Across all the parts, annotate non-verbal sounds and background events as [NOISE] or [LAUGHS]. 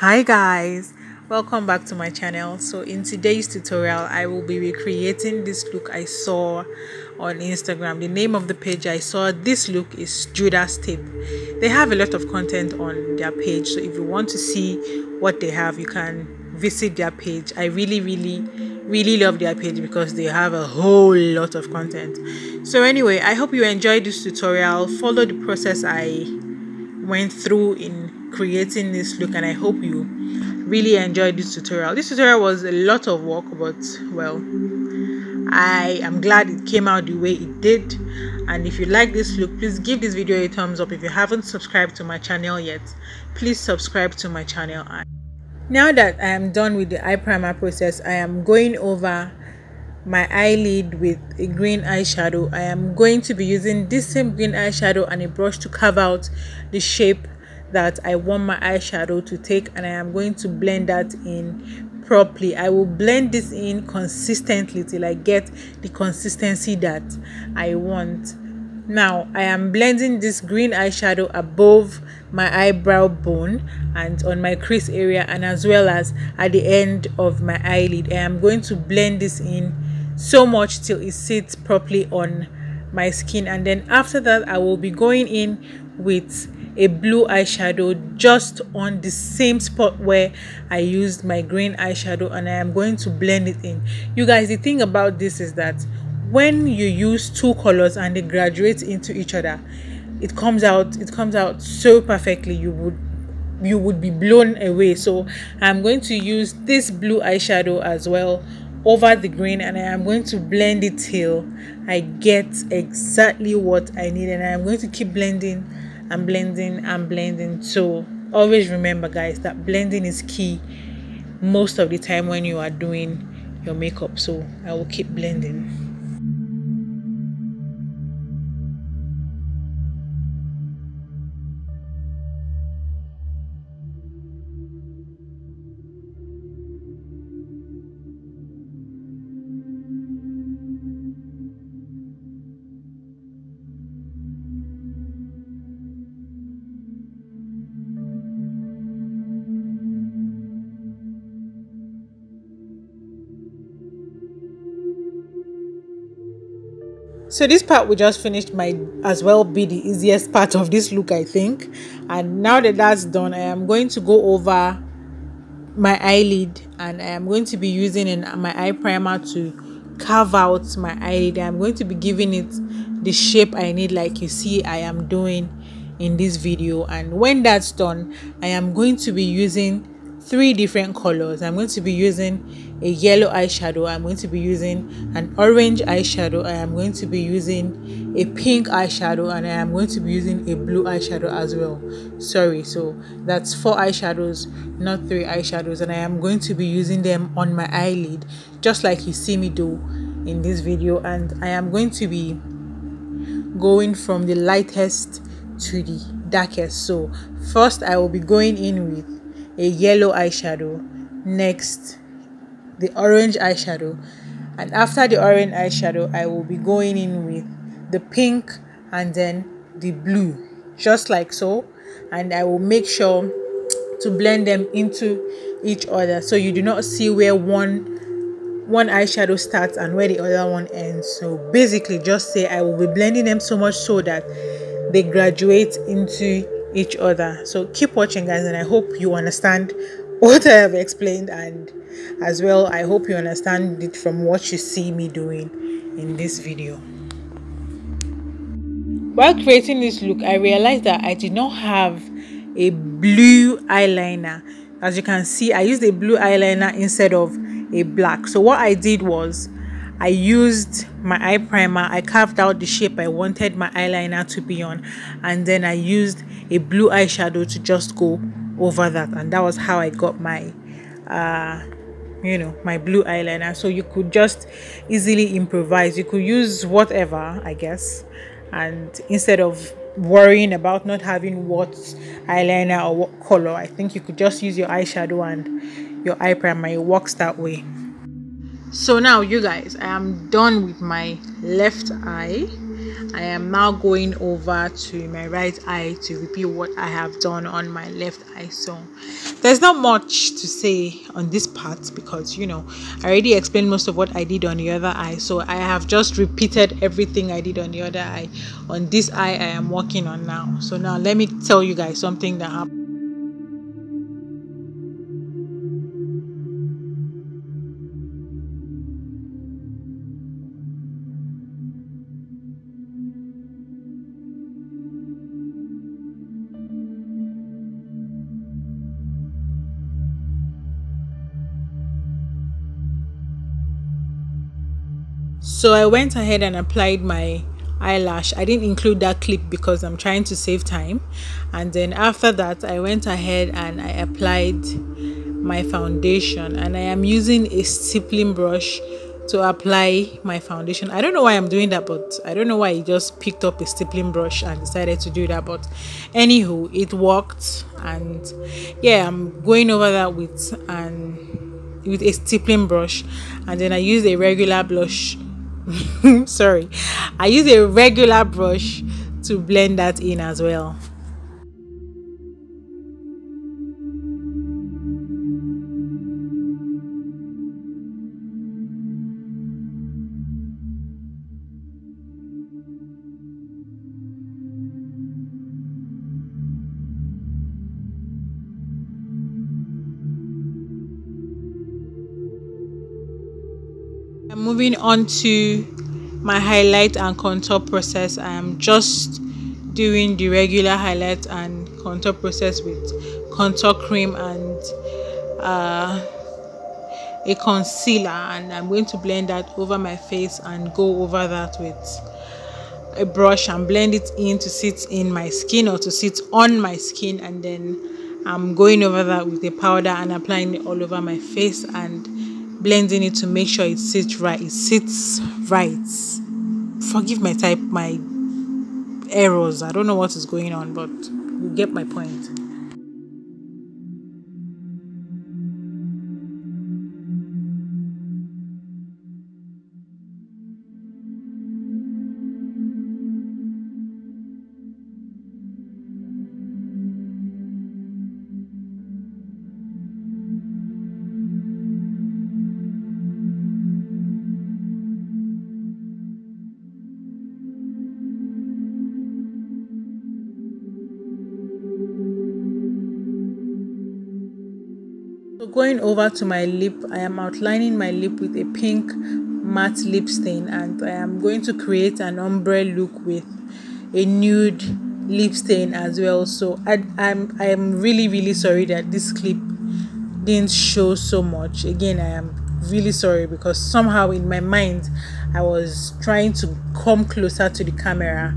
hi guys. Welcome back to my channel. So in today's tutorial i will be recreating this look i saw on instagram. The name of the page i saw this look is judas tip they have a lot of content on their page. So if you want to see what they have you can visit their page. I really really really love their page because they have a whole lot of content. So anyway i hope you enjoyed this tutorial. Follow the process i went through in creating this look and I hope you really enjoyed this tutorial. This tutorial was a lot of work but well I am glad it came out the way it did. And if you like this look please give this video a thumbs up. If you haven't subscribed to my channel yet please subscribe to my channel. Now that I am done with the eye primer process I am going over my eyelid with a green eyeshadow. I am going to be using this same green eyeshadow and a brush to carve out the shape that I want my eyeshadow to take and I am going to blend that in properly. I will blend this in consistently till I get the consistency that I want. Now I am blending this green eyeshadow above my eyebrow bone and on my crease area and as well as at the end of my eyelid. I am going to blend this in so much till it sits properly on my skin and then after that I will be going in with a blue eyeshadow just on the same spot where I used my green eyeshadow and I am going to blend it in. You guys, the thing about this is that when you use two colors and they graduate into each other, it comes out it comes out so perfectly you would you would be blown away so i'm going to use this blue eyeshadow as well over the green and i am going to blend it till i get exactly what i need and i'm going to keep blending and blending and blending. So always remember guys that blending is key most of the time when you are doing your makeup. So i will keep blending so this part we just finished might as well be the easiest part of this look i think. And now that that's done i am going to go over my eyelid and i am going to be using in my eye primer to carve out my eyelid. I'm going to be giving it the shape i need like you see i am doing in this video. And when that's done i am going to be using three different colors. I'm going to be using a yellow eyeshadow i'm going to be using an orange eyeshadow i am going to be using a pink eyeshadow and i am going to be using a blue eyeshadow as well. Sorry so that's four eyeshadows not three eyeshadows and i am going to be using them on my eyelid just like you see me do in this video. And i am going to be going from the lightest to the darkest. So first i will be going in with a yellow eyeshadow. Next the orange eyeshadow. And after the orange eyeshadow I will be going in with the pink and then the blue just like so. And I will make sure to blend them into each other so you do not see where one one eyeshadow starts and where the other one ends. So basically just say I will be blending them so much so that they graduate into each other. So keep watching, guys, and I hope you understand [LAUGHS] what I have explained, and as well, I hope you understand it from what you see me doing in this video. While creating this look, I realized that I did not have a blue eyeliner. As you can see, I used a blue eyeliner instead of a black. So what I did was I used my eye primer, I carved out the shape I wanted my eyeliner to be on, and then I used a blue eyeshadow to just go over that, and that was how I got my uh you know my blue eyeliner. So you could just easily improvise. You could use whatever i guess. And instead of worrying about not having what eyeliner or what color i think you could just use your eyeshadow and your eye primer. It works that way so now you guys i am done with my left eye. I am now going over to my right eye to repeat what I have done on my left eye. So there's not much to say on this part because you know I already explained most of what I did on the other eye. So I have just repeated everything I did on the other eye. On this eye I am working on now. So now let me tell you guys something that happened so i went ahead and applied my eyelash. I didn't include that clip because i'm trying to save time. And then after that i went ahead and i applied my foundation. And i am using a stippling brush to apply my foundation. I don't know why i'm doing that but i don't know why i just picked up a stippling brush and decided to do that. But anywho it worked. And yeah i'm going over that with an with a stippling brush. And then i used a regular blush [LAUGHS] sorry. I use a regular brush to blend that in as well moving on to my highlight and contour process. I am just doing the regular highlight and contour process with contour cream and uh, a concealer and I'm going to blend that over my face and go over that with a brush and blend it in to sit in my skin or to sit on my skin and then I'm going over that with a powder and applying it all over my face and blending it to make sure it sits right it sits right. Forgive my type my errors. I don't know what is going on but you get my point So going over to my lip, I am outlining my lip with a pink matte lip stain and I am going to create an ombre look with a nude lip stain as well. So I, I'm I am really really sorry that this clip didn't show so much. Again, I am really sorry because somehow in my mind I was trying to come closer to the camera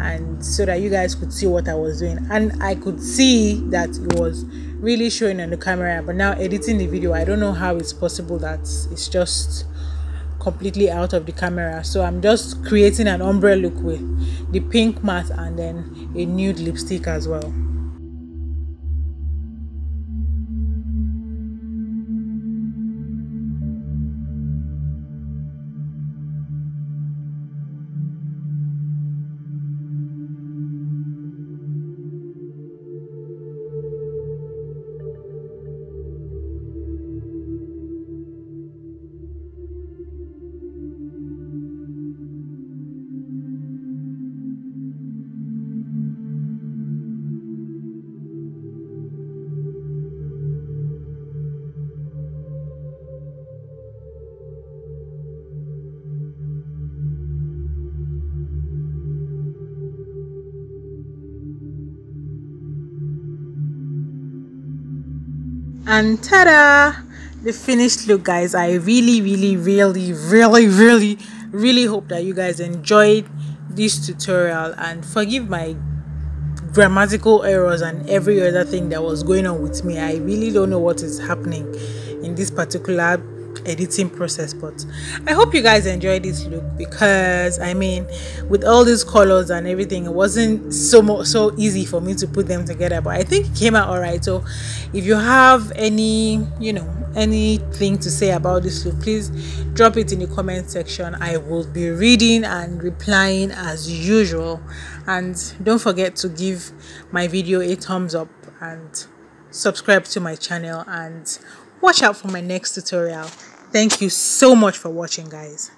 and so that you guys could see what I was doing and I could see that it was really showing on the camera but now editing the video i don't know how it's possible that it's just completely out of the camera. So i'm just creating an ombre look with the pink matte and then a nude lipstick as well and ta-da! The finished look guys. I really really really really really really hope that you guys enjoyed this tutorial and forgive my grammatical errors and every other thing that was going on with me. I really don't know what is happening in this particular editing process but i hope you guys enjoyed this look because i mean with all these colors and everything it wasn't so much so easy for me to put them together but i think it came out all right so if you have any you know anything to say about this look please drop it in the comment section. I will be reading and replying as usual. And don't forget to give my video a thumbs up and subscribe to my channel and watch out for my next tutorial. Thank you so much for watching guys